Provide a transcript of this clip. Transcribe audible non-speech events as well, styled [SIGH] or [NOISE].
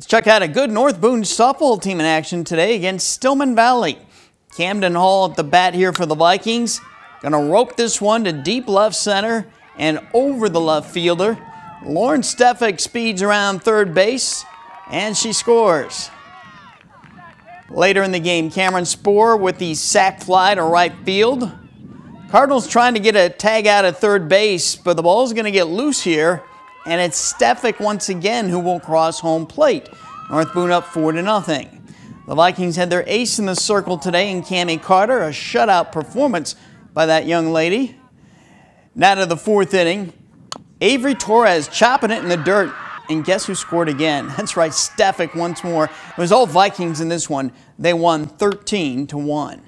Let's check out a good North Boone softball team in action today against Stillman Valley. Camden Hall at the bat here for the Vikings. Gonna rope this one to deep left center and over the left fielder. Lauren Stefik speeds around third base and she scores. Later in the game, Cameron Spoor with the sac fly to right field. Cardinals trying to get a tag out at third base, but the ball's going to get loose here, and it's Stefik once again who will cross home plate. North Boone up 4 to nothing. The Vikings had their ace in the circle today in Cami Carter, a shutout performance by that young lady. Now to the fourth inning. Avery Torres chopping it in the dirt. And guess who scored again? [LAUGHS] That's right, Stefik once more. It was all Vikings in this one. They won 13 to 1.